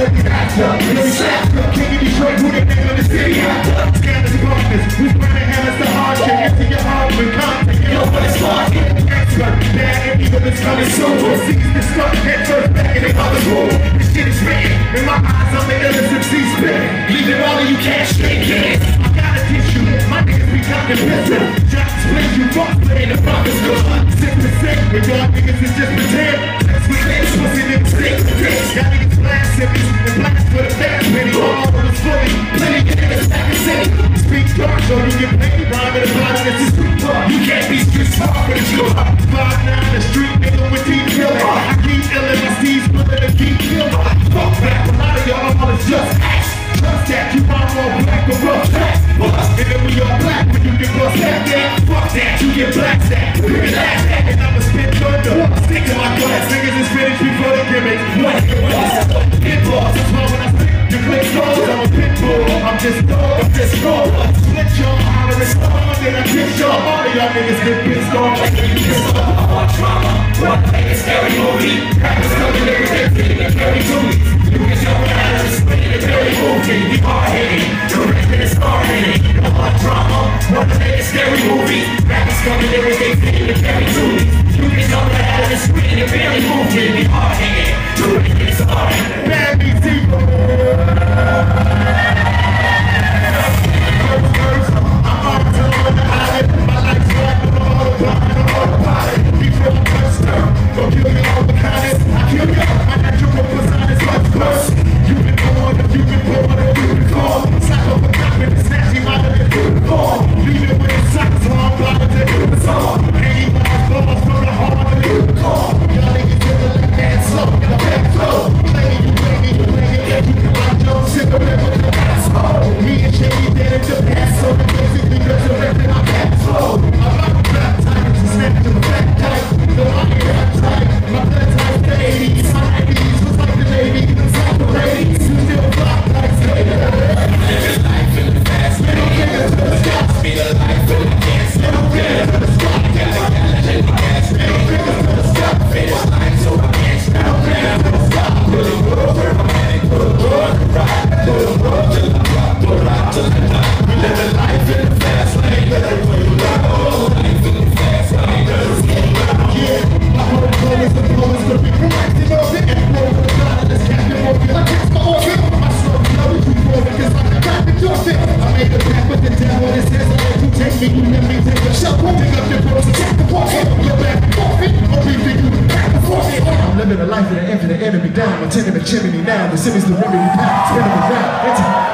really actor, really slapper. King of Detroit, who the nigga of the city actor. Scandalous partners, who's running hammers to hard shit. Into your heart with content, you know what it's like. Expert, bad and evil is coming soon. Seize the stuff, head first back in the other room. This shit is written, in my eyes I'm the illest MC spit. Leaving all of you cash straight kids. I gotta teach you, my niggas be talking pistol. Shot split you, fuck split in the So you get paid, rhyming and. You can't be street smart, but it's your. Get. Like you pissed off. I want drama? Like a scary movie. Rappers in with their feet and carry to me. You me how to split in a very movie. We are hitting, directing and star more drama, what? A scary movie. Rappers coming feet and carry to me. You can me to split in a very movie. We living a life with an infinite enemy down. I'm tending the chimney now. The city's the remedy pound. Spinning around.